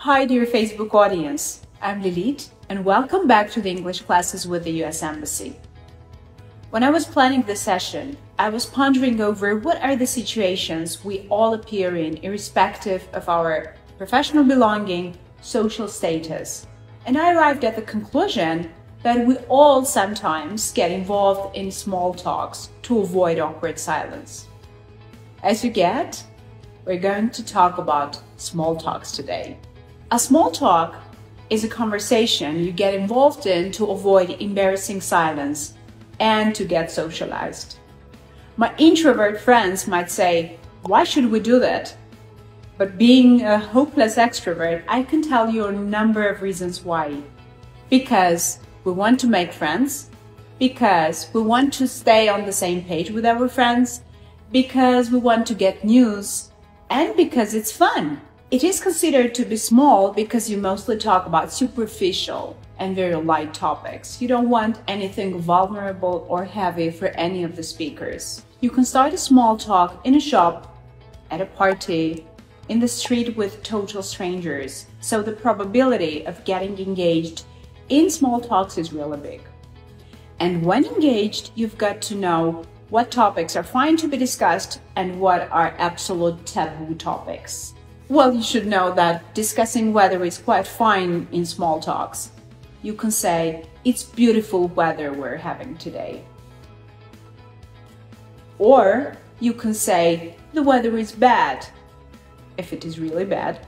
Hi, dear Facebook audience. I'm Lilith, and welcome back to the English classes with the US Embassy. When I was planning this session, I was pondering over what are the situations we all appear in, irrespective of our professional belonging, social status. And I arrived at the conclusion that we all sometimes get involved in small talks to avoid awkward silence. As you get, we're going to talk about small talks today. A small talk is a conversation you get involved in to avoid embarrassing silence and to get socialized. My introvert friends might say, Why should we do that? But being a hopeless extrovert, I can tell you a number of reasons why. Because we want to make friends, because we want to stay on the same page with our friends, because we want to get news, and because it's fun. It is considered to be small because you mostly talk about superficial and very light topics. You don't want anything vulnerable or heavy for any of the speakers. You can start a small talk in a shop, at a party, in the street with total strangers, so the probability of getting engaged in small talks is really big. And when engaged, you've got to know what topics are fine to be discussed and what are absolute taboo topics. Well, you should know that discussing weather is quite fine in small talks. You can say, it's beautiful weather we're having today. Or you can say, the weather is bad, if it is really bad.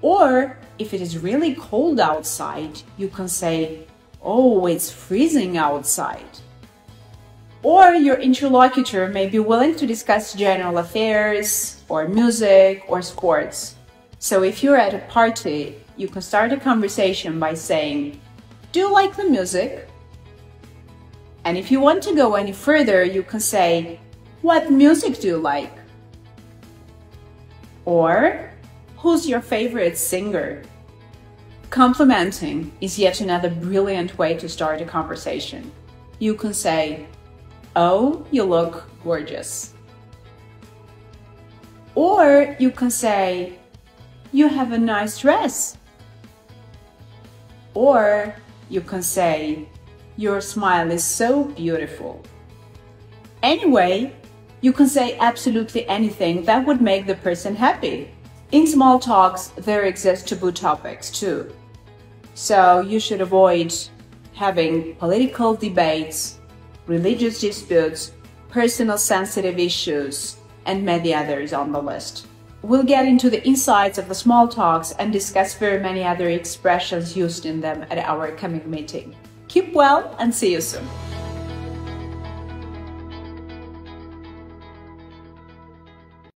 Or if it is really cold outside, you can say, oh, it's freezing outside. Or your interlocutor may be willing to discuss general affairs, or music, or sports. So if you're at a party, you can start a conversation by saying, Do you like the music? And if you want to go any further, you can say, What music do you like? Or, Who's your favorite singer? Complimenting is yet another brilliant way to start a conversation. You can say, Oh, you look gorgeous. Or you can say, You have a nice dress. Or you can say, Your smile is so beautiful. Anyway, you can say absolutely anything that would make the person happy. In small talks, there exist taboo topics too. So you should avoid having political debates religious disputes, personal sensitive issues, and many others on the list. We'll get into the insides of the small talks and discuss very many other expressions used in them at our coming meeting. Keep well and see you soon.